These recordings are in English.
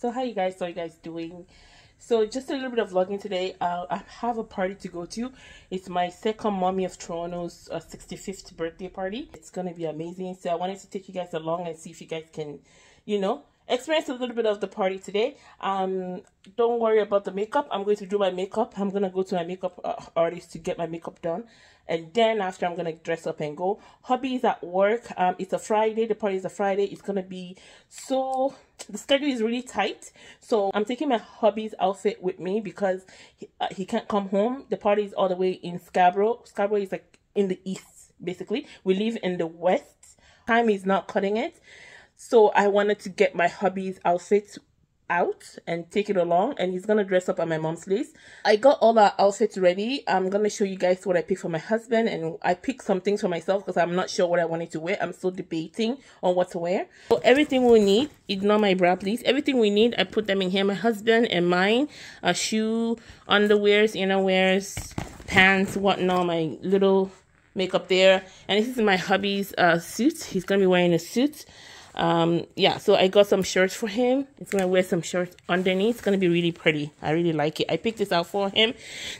So how you guys? How you guys doing? So just a little bit of vlogging today. Uh, I have a party to go to. It's my second Mommy of Toronto's uh, 65th birthday party. It's gonna be amazing. So I wanted to take you guys along and see if you guys can, you know, experience a little bit of the party today. Um, don't worry about the makeup. I'm going to do my makeup. I'm gonna go to my makeup uh, artist to get my makeup done and then after I'm gonna dress up and go. Hubby is at work. Um, it's a Friday. The party is a Friday. It's gonna be so. The schedule is really tight, so I'm taking my hubby's outfit with me because he, uh, he can't come home. The party is all the way in Scarborough. Scarborough is like in the east, basically. We live in the west. Time is not cutting it. So I wanted to get my hubby's outfit out and take it along and he's gonna dress up at my mom's place. I got all our outfits ready. I'm gonna show you guys what i picked for my husband and i picked some things for myself because i'm not sure what i wanted to wear. I'm still debating on what to wear. So everything we need ignore my bra please. Everything we need i put them in here. My husband and mine a shoe underwears innerwears pants whatnot my little makeup there. And this is my hubby's uh suit. He's gonna be wearing a suit um yeah so i got some shirts for him. He's gonna wear some shirts underneath. It's gonna be really pretty. I really like it. I picked this out for him.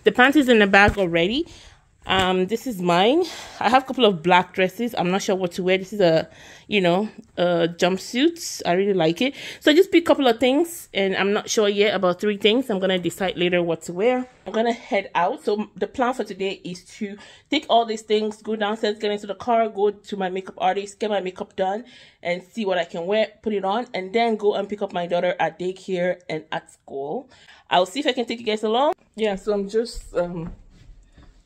The pants is in the bag already um this is mine. I have a couple of black dresses. I'm not sure what to wear. This is a you know uh jumpsuits i really like it. So I just pick a couple of things and i'm not sure yet about three things. I'm gonna decide later what to wear. I'm gonna head out. So the plan for today is to take all these things go downstairs get into the car go to my makeup artist get my makeup done and see what i can wear put it on and then go and pick up my daughter at daycare and at school. I'll see if i can take you guys along. Yeah so i'm just um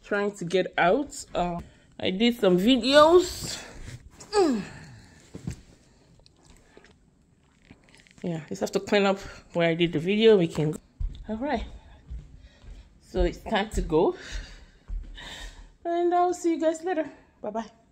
trying to get out. Uh, I did some videos. Mm. Yeah, just have to clean up where I did the video. We can. Go. All right. So it's time to go. And I'll see you guys later. Bye bye.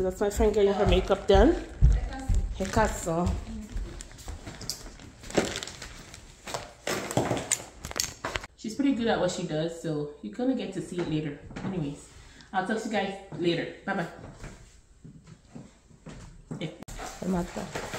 So that's my friend getting her makeup done. Hekaso. She's pretty good at what she does, so you're gonna get to see it later. Anyways, I'll talk to you guys later. Bye bye. Yeah.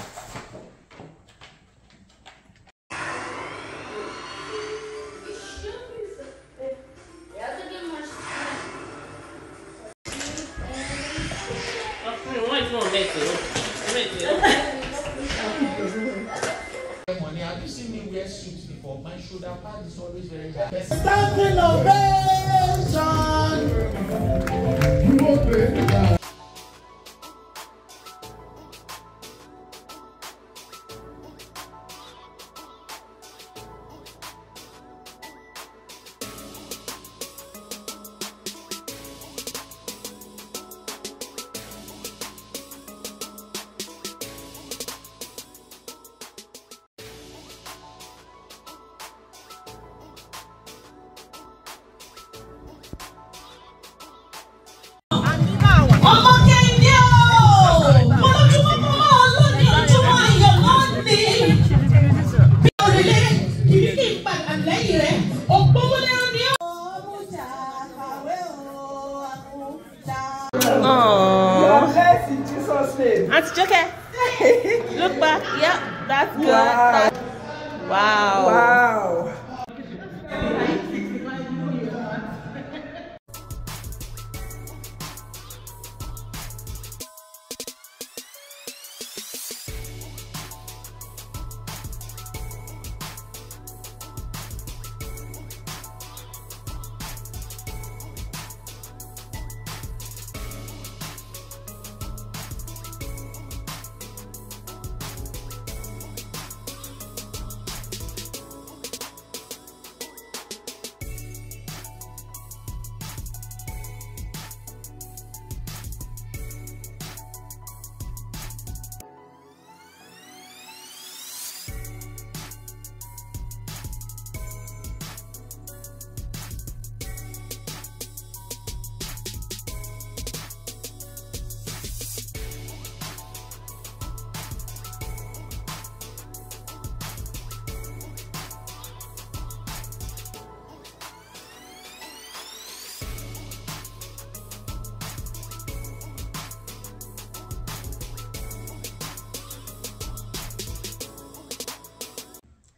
Auntie Joke, look back. Yep, that's good. Wow. wow. Wow.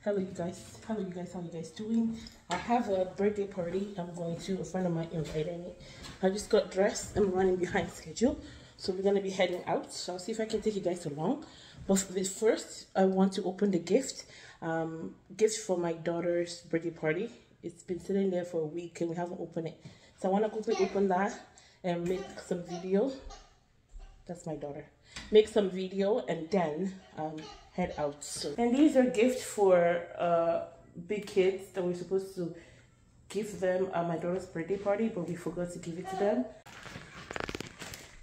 Hello, you guys. Hello, you guys. How you guys doing? I have a birthday party. I'm going to. A friend of mine invited me. I just got dressed. I'm running behind schedule, so we're gonna be heading out. So I'll see if I can take you guys along. But first, I want to open the gift. Um, gift for my daughter's birthday party. It's been sitting there for a week and we haven't opened it. So I want to quickly open that and make some video. That's my daughter. Make some video and then um, head out. So, and these are gifts for uh, big kids that we're supposed to give them at my daughter's birthday party, but we forgot to give it to them.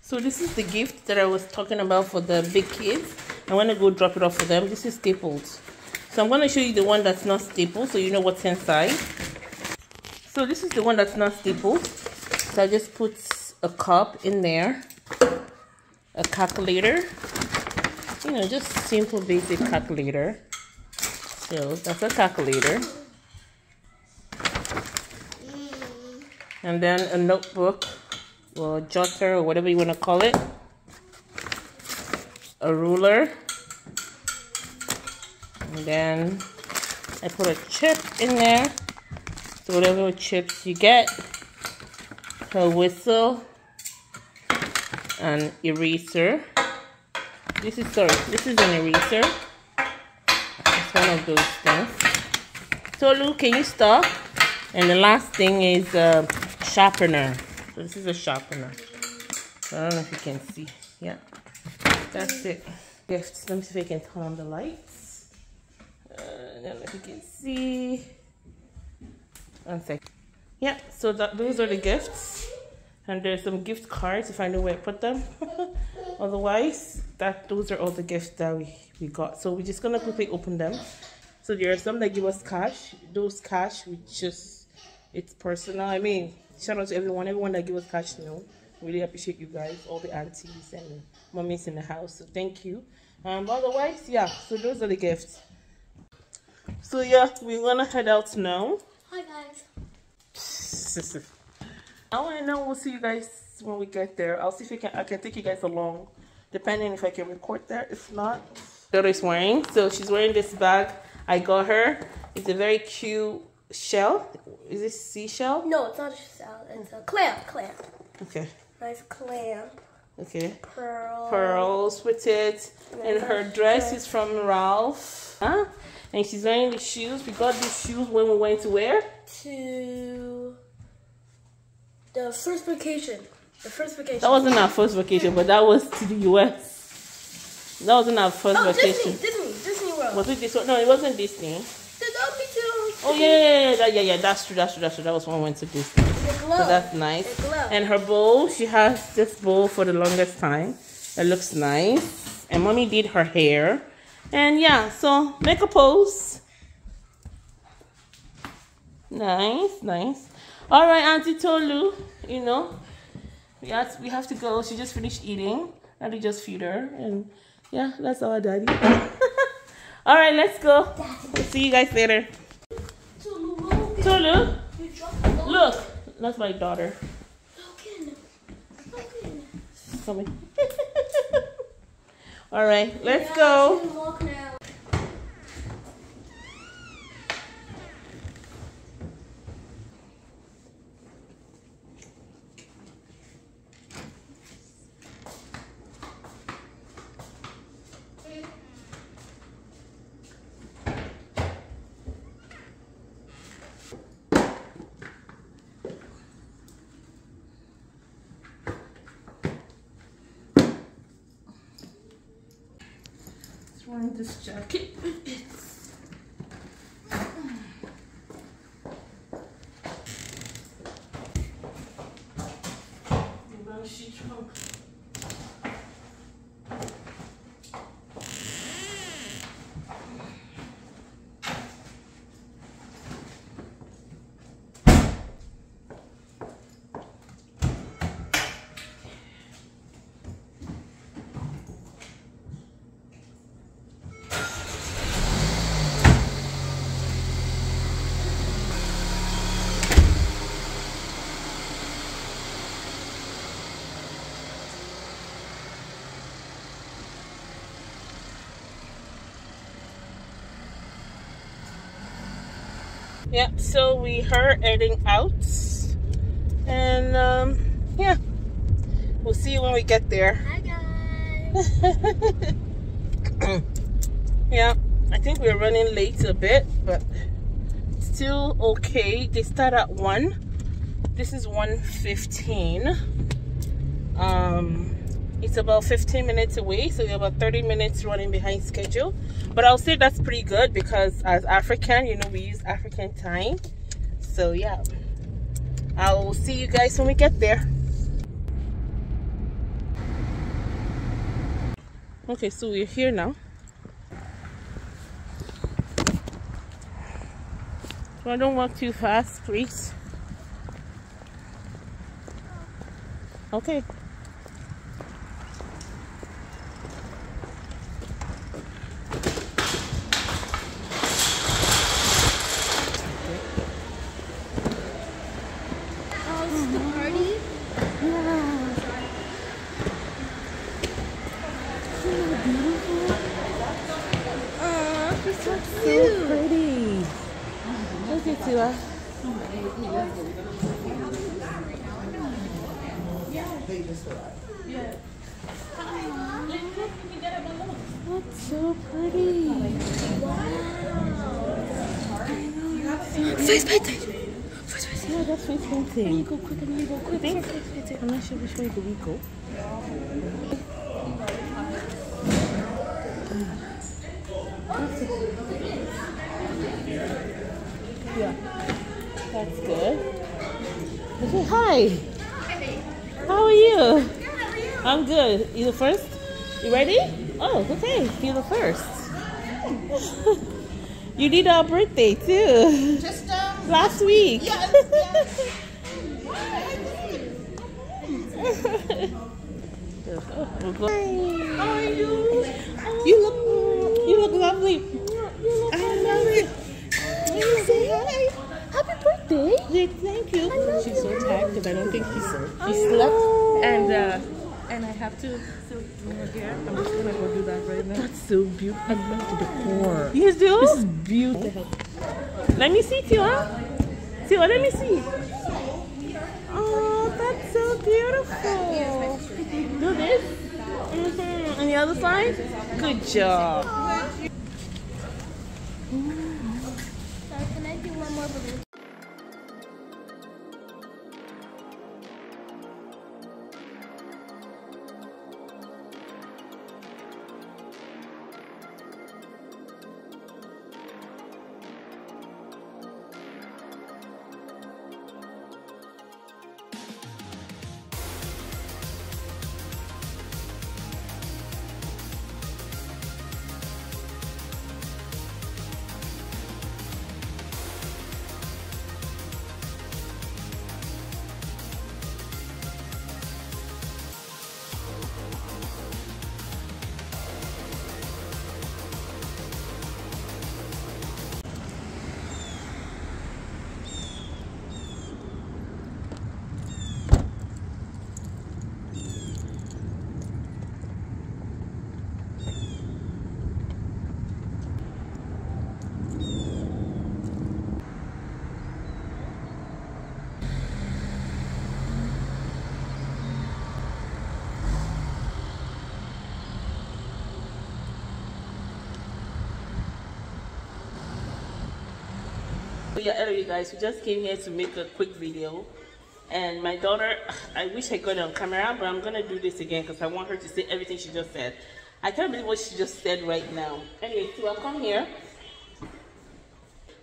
So this is the gift that I was talking about for the big kids. I want to go drop it off for them. This is stapled. So I'm going to show you the one that's not stapled so you know what's inside. So this is the one that's not stapled. So I just put a cup in there, a calculator, you know, just simple basic calculator. So that's a calculator. And then a notebook or jotter or whatever you want to call it. A ruler. And then I put a chip in there. So whatever chips you get. A whistle. An eraser. This is sorry, this is an eraser. It's one of those things. Tolu, can you stop? And the last thing is a sharpener. So this is a sharpener. I don't know if you can see. Yeah, that's it. Gifts. Let me see if I can turn on the lights. Uh, I don't know if you can see. One sec. Yeah, so that those are the gifts. And there's some gift cards if I know where I put them. Otherwise, that those are all the gifts that we, we got. So we're just gonna quickly open them. So there are some that give us cash. Those cash we just it's personal. I mean, shout out to everyone, everyone that give us cash, you know. Really appreciate you guys, all the aunties and mummies in the house. So thank you. Um otherwise, yeah, so those are the gifts. So yeah, we're gonna head out now. Hi guys. I want to know. We'll see you guys when we get there. I'll see if I can. I can take you guys along, depending if I can record there. If not, is wearing. So she's wearing this bag. I got her. It's a very cute shell. Is this seashell? No, it's not a shell. It's a clam. Clam. Okay. Nice clam. Okay. Pearl. Pearls with it, and her dress is from Ralph. Huh? And she's wearing the shoes. We got these shoes when we went to where? To the first vacation. The first vacation. That wasn't our first vacation, but that was to the US. That wasn't our first oh, vacation. Disney, Disney, Disney World. Was it this one? No, it wasn't Disney. The Dolby too. Oh yeah, yeah, yeah, yeah, yeah, That's true. That's true. That's true. That was when we went to Disney. So that's nice. And her bowl, she has this bowl for the longest time. It looks nice. And mommy did her hair. And yeah, so make a pose. Nice, nice. All right, Auntie Tolu, you know, we have, we have to go. She just finished eating. Daddy just feed her. And yeah, that's our daddy. All right, let's go. See you guys later. Tolu, Tolu, look. That's my daughter. Coming. All right, let's go. Wearing this jacket. About Yeah, so we are heading out. And um, yeah, we'll see you when we get there. Hi guys. yeah, I think we're running late a bit, but still okay. They start at 1. This is 1.15. Um, it's about 15 minutes away, so you're about 30 minutes running behind schedule. But I'll say that's pretty good because as African, you know, we use African time. So yeah, I'll see you guys when we get there. Okay, so we're here now. I don't walk too fast, please. Okay. Oh, this is the party. Aw, she's so cute. pretty. Look at Tua. That's so pretty. Face painting. Face painting. Yeah, that's face painting. Go quick, let me go quick. Think? Face painting. I'm not sure which way do we go. Yeah, that's good. Okay, hi. You? I'm good. You the first? You ready? Oh, okay. You the first. you did our birthday too. Just um, Last week. yeah, We'll How are you? You look, you look lovely. You look lovely. Say hi. Birthday. Yeah, thank you. She's so tired because I don't think she's she slept and uh, and I have to so do her hair. I'm just gonna go do that right now. That's so beautiful. I love the decor. You do? This is beautiful. Let me see, Tiwa. Tiwa, let me see. Oh, that's so beautiful. Do this. Mm-hmm. On the other side. Good job. Yeah, anyway, guys, we just came here to make a quick video. And my daughter, I wish I got on camera, but I'm gonna do this again because I want her to say everything she just said. I can't believe what she just said right now. Anyway, so I'll come here.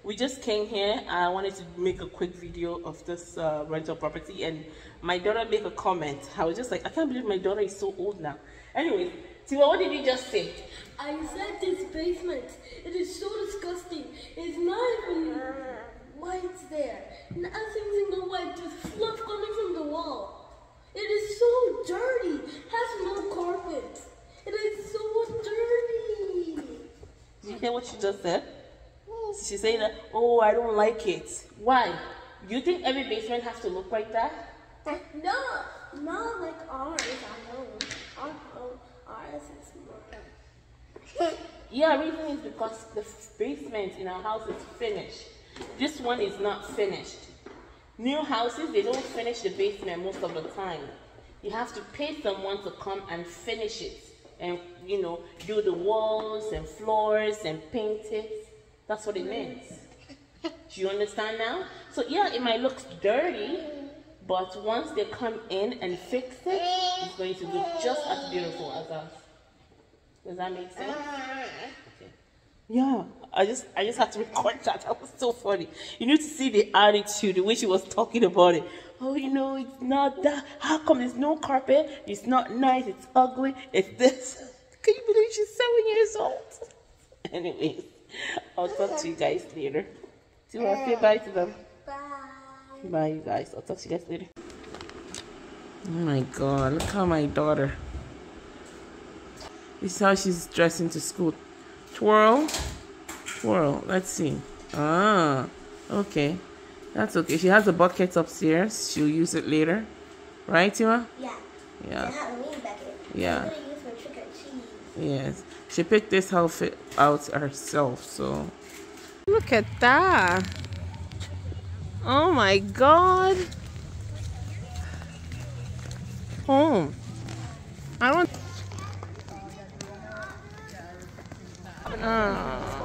We just came here. I wanted to make a quick video of this uh, rental property, and my daughter made a comment. I was just like, I can't believe my daughter is so old now. Anyway, Tiwa, what did you just say? I said this basement. It is so disgusting. It's not even white there. Nothing's in the white, just fluff coming from the wall. It is so dirty. Has no carpet. It is so dirty. Did you hear what she just said? She's saying that, oh, I don't like it. Why? You think every basement has to look like that? No, not like ours at home. Our home, ours is more. Yeah, reason is because the basement in our house is finished. This one is not finished. New houses, they don't finish the basement most of the time. You have to pay someone to come and finish it and, you know, do the walls and floors and paint it. That's what it means. Do you understand now? So yeah, it might look dirty, but once they come in and fix it, it's going to look just as beautiful as us. Does that make sense? Uh-huh. Okay. Yeah, I just I just had to record that. That was so funny. You need to see the attitude, the way she was talking about it. Oh, you know, it's not that. How come there's no carpet? It's not nice. It's ugly. It's this. Can you believe she's seven years old? Anyways, I'll talk to you guys later. Do you want to say bye to them? Bye. Bye, you guys. I'll talk to you guys later. Oh my god, look how my daughter. This is how she's dressing to school. Twirl. Twirl. Let's see. Ah, okay. That's okay. She has a bucket upstairs. She'll use it later. Right, Tima? Yeah. Yeah. Halloween bucket. Yeah. I'm gonna use for trick or treat. Yes. She picked this outfit out herself, so. Look at that. Oh my god. Home. I want. Ah.